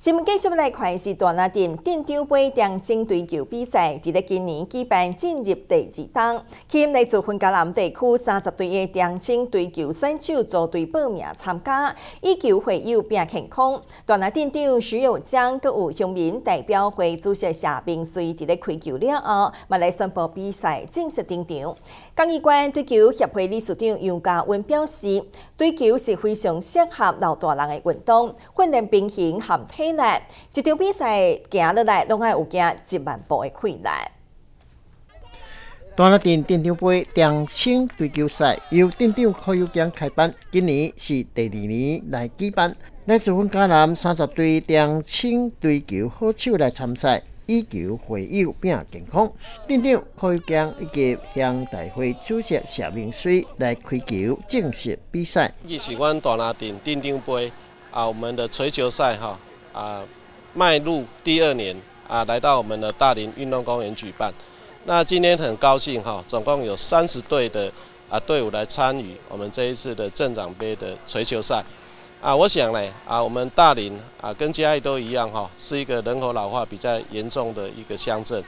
新闻继续来看是大拿店电长杯电竞对球比赛，伫咧今年举办进入第二档。今来自分加南地区三十队的电竞对球选手组队报名参加，以求会友变健康。大拿店长徐有江，佮有乡民代表会主席谢明随伫咧开球了后，嘛来宣布比赛正式登场。江议官对球协会理事长杨家温表示，对球是非常适合老大人的运动，训练平衡和体力。一场比赛行落来，拢爱有行一万步的困难。大乐店电长杯电青赛由店长柯开办，今年是第二年来举办。来自阮嘉南三十队电青好手来参赛。以求会友并健康，店长可以将以及向大会主席谢明水来开球正式比赛。一起阮杯啊，我们的锤球赛哈啊，迈入第二年啊，来到我们的大林运动公园举办。那今天很高兴哈，总共有三十队的啊队伍来参与我们这一次的镇长杯的锤球赛。啊，我想呢，啊，我们大林啊，跟嘉义都一样哈，是一个人口老化比较严重的一个乡镇。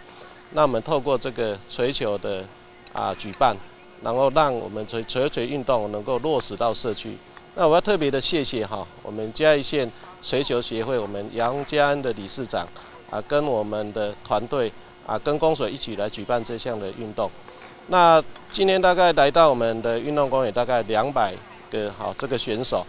那我们透过这个锤球的啊举办，然后让我们锤锤锤运动能够落实到社区。那我要特别的谢谢哈，我们嘉义县锤球协会，我们杨家安的理事长啊，跟我们的团队啊，跟公所一起来举办这项的运动。那今天大概来到我们的运动公园，大概两百个好这个选手。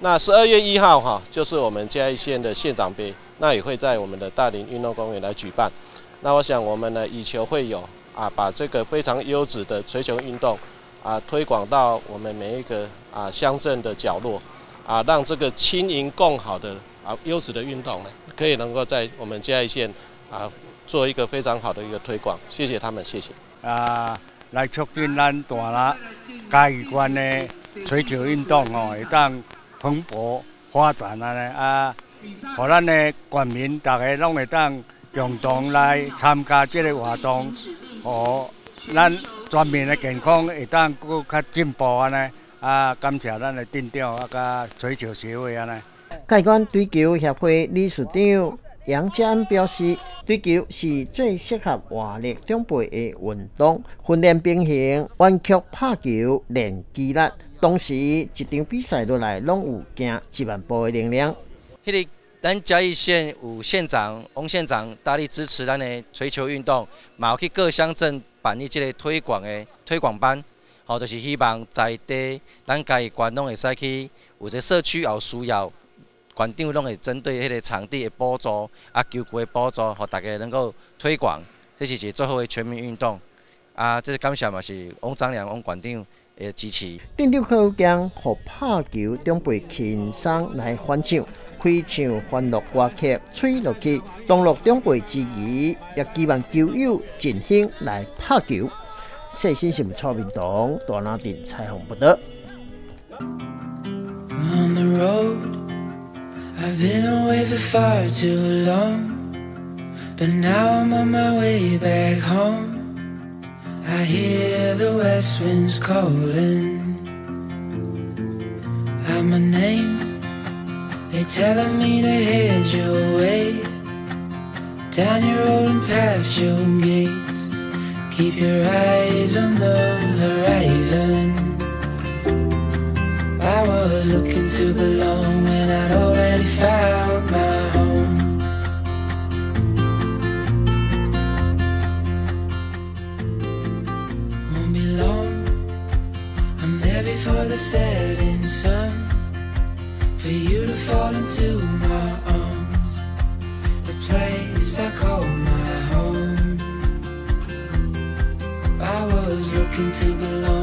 那十二月一号哈，就是我们嘉义县的县长杯，那也会在我们的大林运动公园来举办。那我想我们呢以球会友啊，把这个非常优质的锤球运动啊推广到我们每一个啊乡镇的角落啊，让这个轻盈共好的啊优质的运动呢，可以能够在我们嘉义县啊做一个非常好的一个推广。谢谢他们，谢谢。啊，来促进咱大啦嘉义县的锤球运动哦，会当。蓬勃发展啊！啊，和咱的国民大家拢会当共同来参加这个活动，哦咱全面的健康会当搁较进步啊！呢啊，感谢咱的店长啊，甲追球协会啊！呢。台湾追球协会理事长杨家安表示，追球是最适合活力长辈的运动，训练平衡，弯曲拍球练肌力。当时一场比赛落来，拢有行一万步的能量。迄个咱嘉义县有县长王县长大力支持咱的锤球运动，嘛有去各乡镇办理即个推广的推广班。吼，就是希望在地咱嘉义县拢会使去，有者社区也有需要，馆长拢会针对迄个场地的补助、啊球具的补助，互大家能够推广。这是一个最好的全民运动。啊，这是感谢嘛是王张良王馆长。诶，支持。电流课将和拍球长辈轻松来欢唱，开唱欢乐歌曲，吹落去，当落长辈之余，也希望球友尽兴来拍球。细心是蔡明东，大拿点彩虹不得。I hear the west winds calling out my name. They telling me to head your way down your road and past your gates. Keep your eyes on the horizon. I was looking to belong when I'd already found my home. Mommy long I'm there before the setting sun For you to fall into my arms. The place I call my home. I was looking to belong